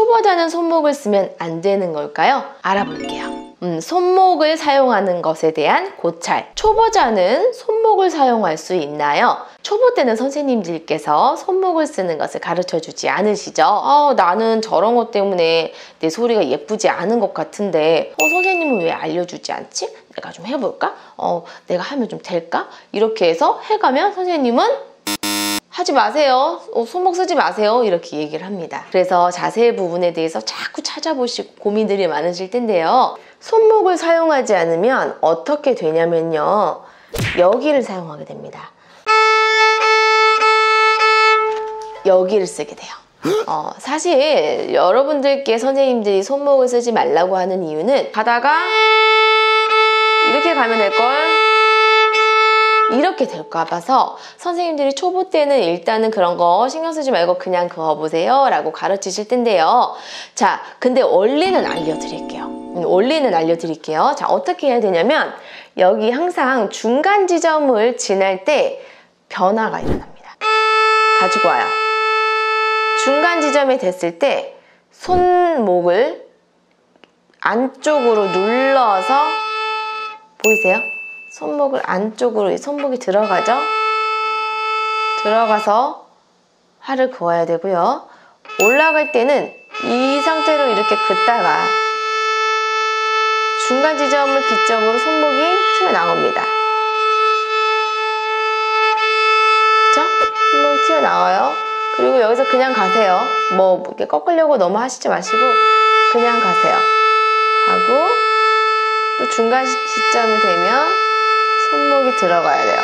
초보자는 손목을 쓰면 안 되는 걸까요? 알아볼게요. 음, 손목을 사용하는 것에 대한 고찰. 초보자는 손목을 사용할 수 있나요? 초보 때는 선생님들께서 손목을 쓰는 것을 가르쳐 주지 않으시죠? 어, 나는 저런 것 때문에 내 소리가 예쁘지 않은 것 같은데 어, 선생님은 왜 알려주지 않지? 내가 좀 해볼까? 어, 내가 하면 좀 될까? 이렇게 해서 해가면 선생님은 하지 마세요. 어, 손목 쓰지 마세요. 이렇게 얘기를 합니다. 그래서 자세 부분에 대해서 자꾸 찾아보시고 고민들이 많으실 텐데요. 손목을 사용하지 않으면 어떻게 되냐면요. 여기를 사용하게 됩니다. 여기를 쓰게 돼요. 어, 사실 여러분들께 선생님들이 손목을 쓰지 말라고 하는 이유는 가다가 이렇게 가면 될걸 이렇게 될까 봐서 선생님들이 초보 때는 일단은 그런 거 신경 쓰지 말고 그냥 그어보세요 라고 가르치실 텐데요. 자 근데 원리는 알려드릴게요. 음, 원리는 알려드릴게요. 자 어떻게 해야 되냐면 여기 항상 중간 지점을 지날 때 변화가 일어납니다. 가지고 와요. 중간 지점에 됐을 때 손목을 안쪽으로 눌러서 보이세요? 손목을 안쪽으로 손목이 들어가죠? 들어가서 활을 그어야 되고요. 올라갈 때는 이 상태로 이렇게 긋다가 중간 지점을 기점으로 손목이 튀어나옵니다. 그쵸? 손목이 튀어나와요. 그리고 여기서 그냥 가세요. 뭐 이렇게 꺾으려고 너무 하시지 마시고 그냥 가세요. 가고 또 중간 기점이 되면 손목이 들어가야 돼요.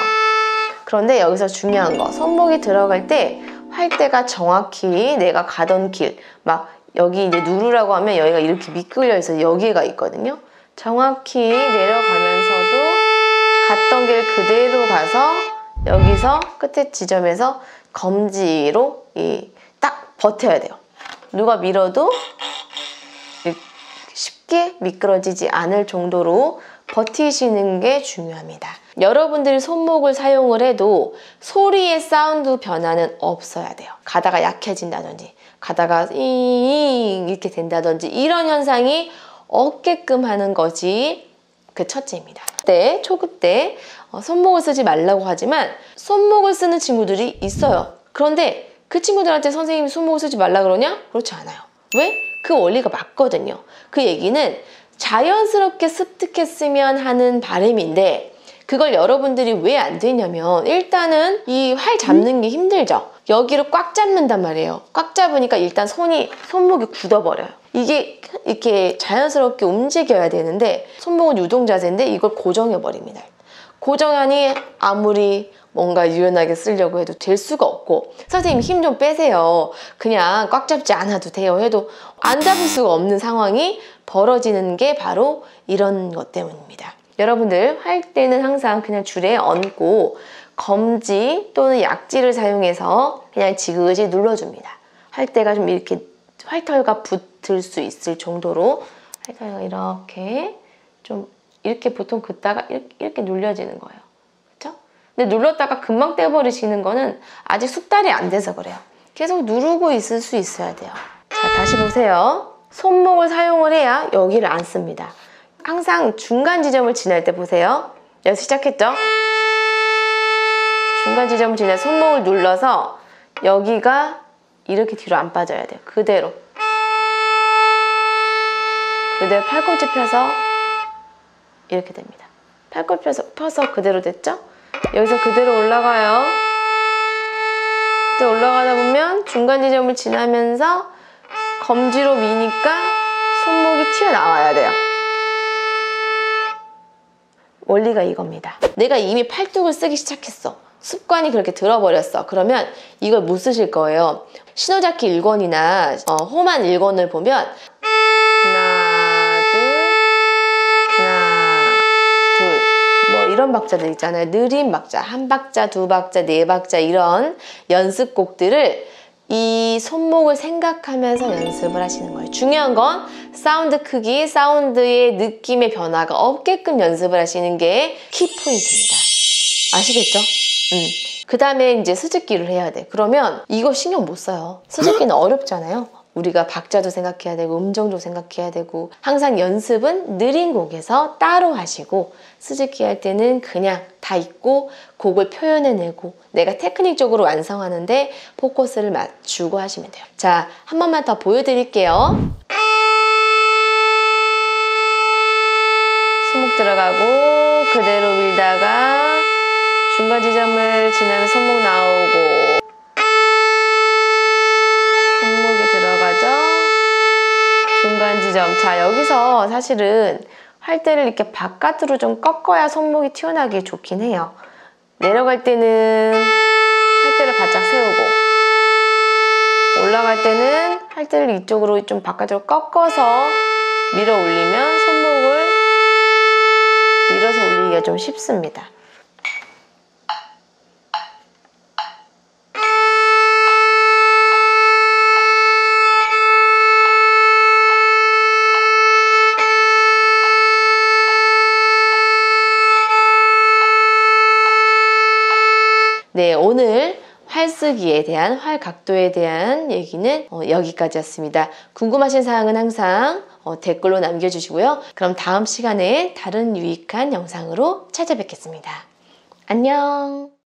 그런데 여기서 중요한 거 손목이 들어갈 때 활대가 정확히 내가 가던 길 막 여기 이제 누르라고 하면 여기가 이렇게 미끌려 있어 여기가 있거든요. 정확히 내려가면서도 갔던 길 그대로 가서 여기서 끝에 지점에서 검지로 딱 버텨야 돼요. 누가 밀어도 쉽게 미끄러지지 않을 정도로 버티시는 게 중요합니다. 여러분들이 손목을 사용을 해도 소리의 사운드 변화는 없어야 돼요. 가다가 약해진다든지 가다가 잉 이렇게 된다든지 이런 현상이 없게끔 하는 것이 그 첫째입니다. 때 초급 때 어, 손목을 쓰지 말라고 하지만 손목을 쓰는 친구들이 있어요. 그런데 그 친구들한테 선생님이 손목을 쓰지 말라 그러냐? 그렇지 않아요. 왜? 그 원리가 맞거든요. 그 얘기는 자연스럽게 습득했으면 하는 바람인데 그걸 여러분들이 왜 안 되냐면 일단은 이 활 잡는 게 힘들죠. 여기를 꽉 잡는단 말이에요. 꽉 잡으니까 일단 손이 손목이 굳어버려요. 이게 이렇게 자연스럽게 움직여야 되는데 손목은 유동 자세인데 이걸 고정해 버립니다. 고정하니 아무리 뭔가 유연하게 쓰려고 해도 될 수가 없고 선생님 힘 좀 빼세요. 그냥 꽉 잡지 않아도 돼요. 해도 안 잡을 수가 없는 상황이 벌어지는 게 바로 이런 것 때문입니다. 여러분들 할 때는 항상 그냥 줄에 얹고 검지 또는 약지를 사용해서 그냥 지그시 눌러줍니다. 할 때가 좀 이렇게 활털과 붙을 수 있을 정도로 활털과 이렇게 좀 이렇게 보통 긋다가 이렇게, 눌려지는 거예요. 그렇죠? 근데 눌렀다가 금방 떼버리시는 거는 아직 숙달이 안 돼서 그래요. 계속 누르고 있을 수 있어야 돼요. 자, 다시 보세요. 손목을 사용을 해야 여기를 안 씁니다. 항상 중간 지점을 지날 때 보세요. 여기서 시작했죠? 중간 지점을 지날 손목을 눌러서 여기가 이렇게 뒤로 안 빠져야 돼요. 그대로. 그대로 팔꿈치 펴서 이렇게 됩니다. 팔꿈치 펴서, 펴서 그대로 됐죠? 여기서 그대로 올라가요. 그대 올라가다 보면 중간 지점을 지나면서 검지로 미니까 손목이 튀어나와야 돼요. 원리가 이겁니다. 내가 이미 팔뚝을 쓰기 시작했어. 습관이 그렇게 들어버렸어. 그러면 이걸 못 쓰실 거예요. 신호잡기 1권이나 어, 홈한 1권을 보면 하나, 이런 박자들 있잖아요. 느린 박자, 한 박자, 두 박자, 네 박자 이런 연습곡들을 이 손목을 생각하면서 연습을 하시는 거예요. 중요한 건 사운드 크기, 사운드의 느낌의 변화가 없게끔 연습을 하시는 게 키포인트입니다. 아시겠죠? 음. 그 다음에 이제 스즈기를 해야 돼. 그러면 이거 신경 못 써요. 스즈기는 어렵잖아요. 우리가 박자도 생각해야 되고 음정도 생각해야 되고 항상 연습은 느린 곡에서 따로 하시고 스즈키 할 때는 그냥 다 있고 곡을 표현해내고 내가 테크닉적으로 완성하는데 포커스를 맞추고 하시면 돼요. 자, 한 번만 더 보여드릴게요. 손목 들어가고 그대로 밀다가 중간 지점을 지나면 손목 나오고 지점. 자, 여기서 사실은 할 때를 이렇게 바깥으로 좀 꺾어야 손목이 튀어나오기 좋긴 해요. 내려갈 때는 할 때를 바짝 세우고 올라갈 때는 할 때를 이쪽으로 좀 바깥으로 꺾어서 밀어 올리면 손목을 밀어서 올리기가 좀 쉽습니다. 네, 오늘 활쓰기에 대한 활 각도에 대한 얘기는 어, 여기까지였습니다. 궁금하신 사항은 항상 어, 댓글로 남겨주시고요. 그럼 다음 시간에 다른 유익한 영상으로 찾아뵙겠습니다. 안녕!